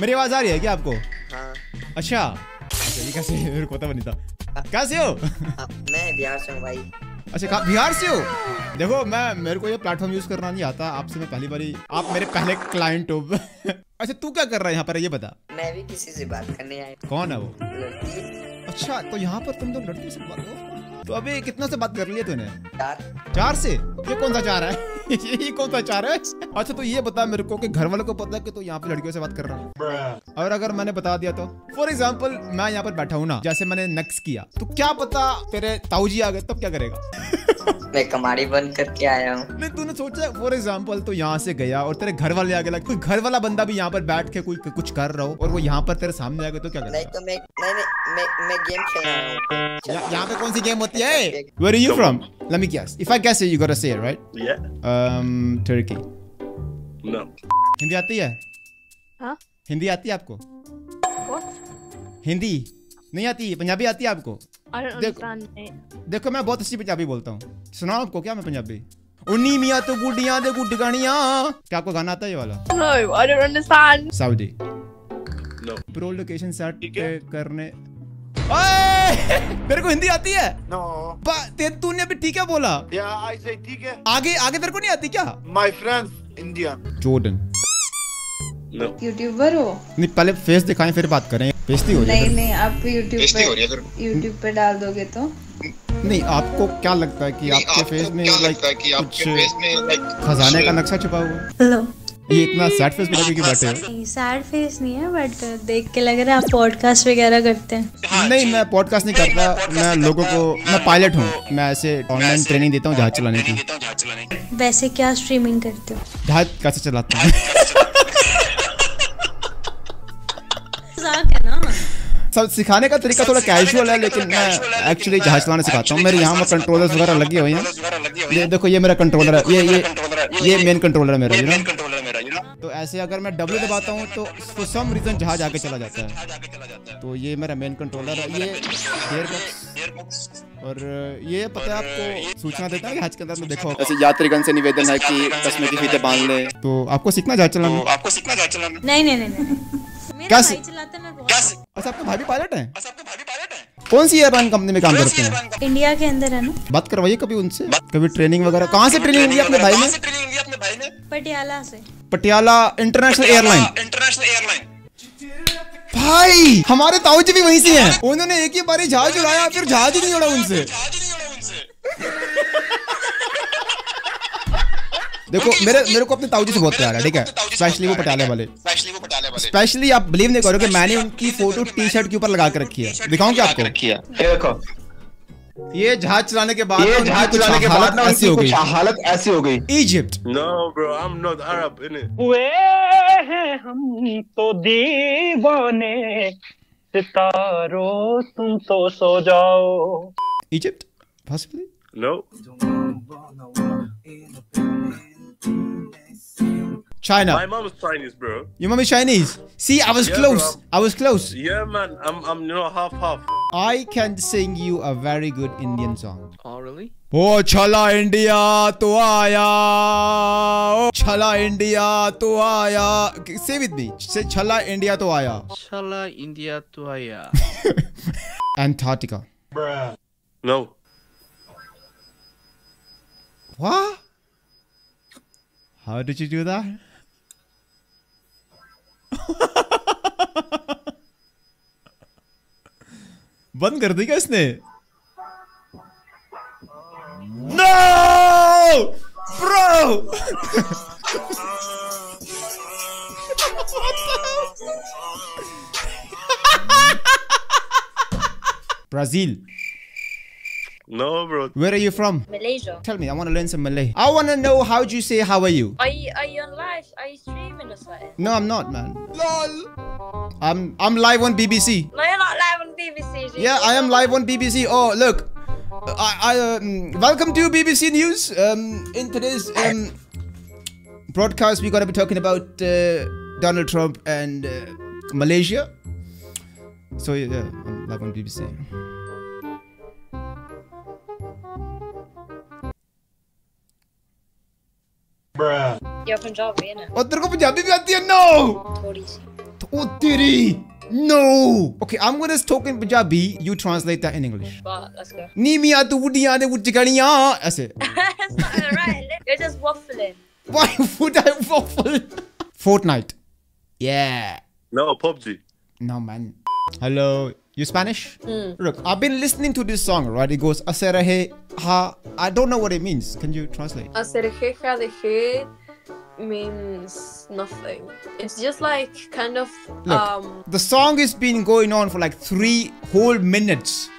मेरी आवाज़ आ रही है क्या आपको? हाँ। अच्छा। अच्छा, ये कैसे? मेरे को पता नहीं था। कैसे हो? मैं बिहार से हूँ भाई। अच्छा कहाँ बिहार से हो? देखो मैं मेरे को ये प्लेटफॉर्म यूज़ करना नहीं आता। आपसे मैं पहली बारी आप मेरे पहले क्लाइंट हो। अच्छा तू क्या कर रहा है यहाँ पर? ये बता। मैं भी किसी से बात करने आया कौन है वो? अच्छा तो यहाँ पर तुम लोग लड़कियों से बात हो तो अभी कितना से बात कर लिया तूने? चार। चार से? ये कौन सा चार है? ये कौन सा चार है? अच्छा तो ये बता मेरे को कि घर वालों को पता है कि तू यहाँ पे लड़कियों से बात कर रहा है। और अगर मैंने बता दिया तो? फॉर एग्ज़ाम्पल मैं यहाँ पर बैठा हूँ ना जैसे मैंने नक्स किया। तो क्या पता तेरे ताऊजी आ गए तब क्या करेगा? मैं कमाड़ी बंद करके आया हूँ नहीं तूने सोचा फॉर एग्ज़ाम्पल तो यहाँ से गया और तेरे घर वाले आ गए कोई घर वाला बंदा भी यहाँ पर बैठ के कोई कुछ कर रहा हो और वो यहाँ पर तेरे सामने आ गए तो क्या नहीं तो मैं नहीं नहीं मैं मैं गेम खेल रहा हूँ यहाँ पे कौन सी गेम होती है Where are you from? Let me guess. If I guess it, you gotta say it, right? Yeah. Um, Turkey. No. Hindi आती है हाँ? हिंदी आती है आपको What? हिंदी नहीं आती पंजाबी आती है आपको I don't Look. understand it. देखो मैं बहुत अच्छी पंजाबी बोलता हूँ सुनाओ आपको क्या मैं पंजाबी उन्नी मियाँ तो गुड्डियाँ दे गुड गानियाँ क्या आपको गाना आता है ये वाला No, I don't understand. Saudi No. Pro location set करने ओए! मेरे को हिंदी आती है No. बा- तूने अभी ठीक है बोला Yeah, I say ठीक है. आगे आगे तेरे को नहीं आती क्या My friends, Indian. Jordan No. YouTuber हो नहीं पहले फेस दिखाएँ फिर बात करें बेइज्जती हो रही है नहीं नहीं आप यूट्यूब पे यूट्यूब पे डाल दोगे तो। नहीं आपको क्या लगता है कि आपके फेस में लाइक कुछ खजाने का नक्शा छुपा हुआ है? हेलो ये इतना सैड फेस लगे कि बैठे हो? सैड फेस नहीं है बट देख के लग रहा है आप पॉडकास्ट वगैरह करते हैं। नहीं मैं पॉडकास्ट नहीं करता मैं लोगों को मैं पायलट हूँ। मैं ऐसे ऑनलाइन ट्रेनिंग देता हूँ जहाज़ चलाने की। वैसे क्या स्ट्रीमिंग करते हो? जहाज़ कैसे चलाता हूँ? सब सिखाने का तरीका थोड़ा कैजुअल है लेकिन मैं एक्चुअली जहाज़ चलाना सिखाता हूँ। मेरे यहाँ पर कंट्रोलर्स वगैरह लगे हुए हैं। ये देखो ये मेरा कंट्रोलर है। ये ये ये मेन कंट्रोलर है। मेरा you know? तो ऐसे अगर मैं डब्ल्यू दबाता हूँ तो फॉर सम रीजन जहाज़ आगे चला जाता है। तो ये मेरा मेन कंट्रोलर है। ये और ये पता है आपको सूचना देता है कि हज के अंदर में देखो। ऐसे यात्रीगण से निवेदन है कि तस्मे की फीते बाँध ले। तो आपको सीखना जहाज़ चलाना? आपको सीखना जहाज़ चलाना? नहीं नहीं नहीं नहीं। भाई है, अच्छा आपके भाभी पायलट हैं? कौन सी एयरलाइन कंपनी में काम करते हैं? इंडिया के अंदर है ना? बात करवाइए कभी उनसे। कभी ट्रेनिंग वगैरह। कहाँ से ट्रेनिंग ली अपने भाई ने? पटियाला से। पटियाला इंटरनेशनल एयरलाइन भाई हमारे ताऊजी भी वहीं से हैं। उन्होंने एक ही बारी जहाज़ उड़ाया फिर जहाज़ ही नहीं उड़ा उनसे। देखो मेरे मेरे को अपने ताऊजी से बहुत प्यार है ठीक है? स्पेशली वो पटियाले वाले। स्पेशली आप बिलीव नहीं करोगे मैंने उनकी फ़ोटो टी शर्ट के ऊपर लगा के रखी है दिखाऊँ क्या आपको ये जहाज़ चलाने के बाद ये जहाज़ चलाने के बाद हालत ना ऐसी हो गई हालत ऐसी हो गई Egypt No, bro. I'm not Arab, innit? हुए हैं हम तो दीवाने सितारों तुम तो सो जाओ Egypt possibly No. China. My mom is Chinese, bro. Your mom is Chinese. See, I was yeah, close. Bro, I was close. Yeah, man. I'm, I'm, you know, half, half. I can sing you a very good Indian song. Oh, really? Oh, chala India Tu aaya. Oh, chala India Tu aaya. Okay, say with me. Say chala India Tu aaya. Chala India Tu aaya. Antarctica. Bruh. No. What? How did you do that? बंद कर दी क्या इसने? No bro Brazil No, bro. Where are you from? Malaysia. Tell me, I want to learn some Malay. I want to know how do you say how are you? Are you are you on live? Are you streaming or something? No, I'm not, man. LOL. I'm I'm live on BBC. No, you're not live on BBC. dude. Yeah, I am live on BBC. Oh, look. I, I um, welcome to BBC News. Um, in today's um, broadcast, we're gonna be talking about uh, Donald Trump and uh, Malaysia. So yeah, I'm live on BBC. या पंजाबी है ना और तेरे को पंजाबी भी आती है no No. Okay, I'm gonna talk in Punjabi. You translate that in English. Well, let's go. Nimiya tu wudiya de wudjikaniya. That's it. That's not right. You're just waffling. Why would I waffle? Fortnite. Yeah. No, PUBG. No, man. Hello. You Spanish? Mm. Look, I've been listening to this song, right? It goes, Acerejeja. I don't know what it means. Can you translate? Acerejeja de means nothing. It's just like kind of Look, um the song has been going on for like three whole minutes.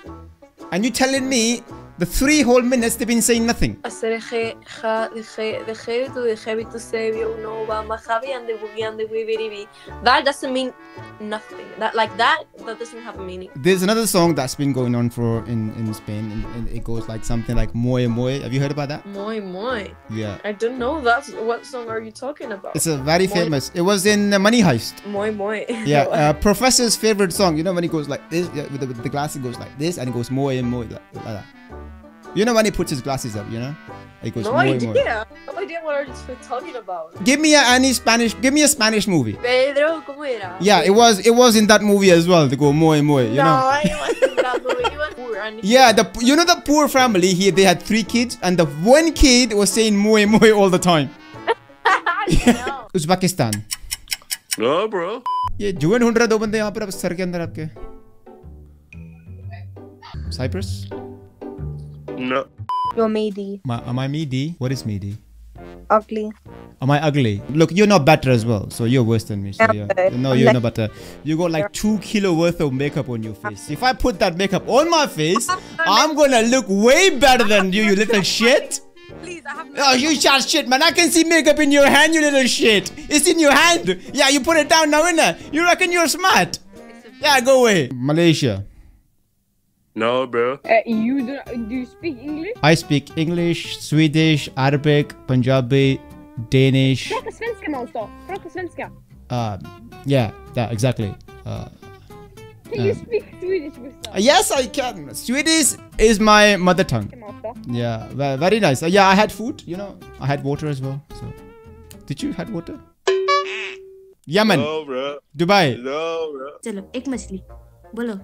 And you're telling me the three whole minutes they've been saying nothing? Acerjeja de G de G to de G to Sevio no Bamba Javi and the Boogie and the Wibiribi. That doesn't mean nothing. That like that that doesn't have a meaning. There's another song that's been going on for in, in Spain, and, and it goes like something like Moe Moe. Have you heard about that? Moi moi. Yeah. I don't know that's what song are you talking about? It's a very Moi- famous. It was in uh, Money Heist. Moi moi. Yeah, uh, Professor's favorite song. You know when he goes like this, yeah, with, the, with the glasses goes like this, and it goes Moe Moe like, like that. You know when he puts his glasses up, you know? It goes no Moe idea. Moe. No idea what are you talking about. Give me a, any Spanish. Give me a Spanish movie. Pedro, ¿cómo era? Yeah, it was it was in that movie as well. They go Moe Moe. You no, know? it wasn't that movie. It was poor and Yeah, the you know the poor family here. They had three kids, and the one kid was saying Moe Moe all the time. no. Uzbekistan. No, bro. ये जुए ढूंढ रहे दो बंदे यहाँ पर अब sir के अंदर आपके Cyprus? No. you're meaty, Am I, am I meaty? What is meaty? ugly. Am I ugly? Look, you're not better as well, so you're worse than me. So Yeah, yeah. No, you're like- not better. You got like two kilo worth of makeup on your face. If I put that makeup on my face, I'm gonna look way better than you, you little shit. Please, I have Oh, you shot shit, man. I can see makeup in your hand, you little shit. It's in your hand. Yeah, you put it down now, innit? You reckon you're smart? Yeah, go away. Malaysia. No, bro. Uh, you do, do you speak English? I speak English, Swedish, Arabic, Punjabi, Danish. Prata svenska monster. Prata svenska. Um, yeah, yeah, exactly. Uh, Can you speak Swedish, Gustav? yes, I can. Swedish is my mother tongue. Monster. Yeah, ve- very nice. Uh, yeah, I had food. You know, I had water as well. So, did you had water? Yemen, No, bro. Dubai. No, bro. चलो एक मछली बोलो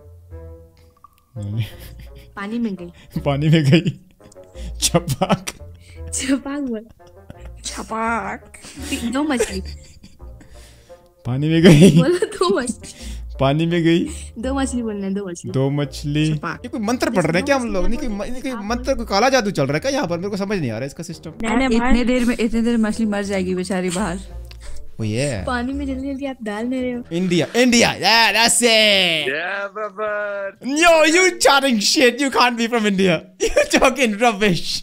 पानी में गई। पानी में गई। छपाक। छपाक बोल। छपाक। दो मछली पानी में गई। बोलो दो मछली पानी में गई। दो मछली बोलना है दो मछली। दो मछली। ये कोई मंत्र पढ़ रहे हैं क्या हम लोग? नहीं कोई नहीं कोई मंत्र कोई काला जादू चल रहा है क्या यहाँ पर? मेरे को समझ नहीं आ रहा है इसका सिस्टम इतने देर में इतने देर मछली मर जाएगी बेचारी बाहर। Oh yeah. पानी में जल्दी जल्दी आप डाल नहीं रहे हो India, India. Yeah, that's it. Yeah, brother. Yo, you chatting shit. You can't be from India. You're talking rubbish.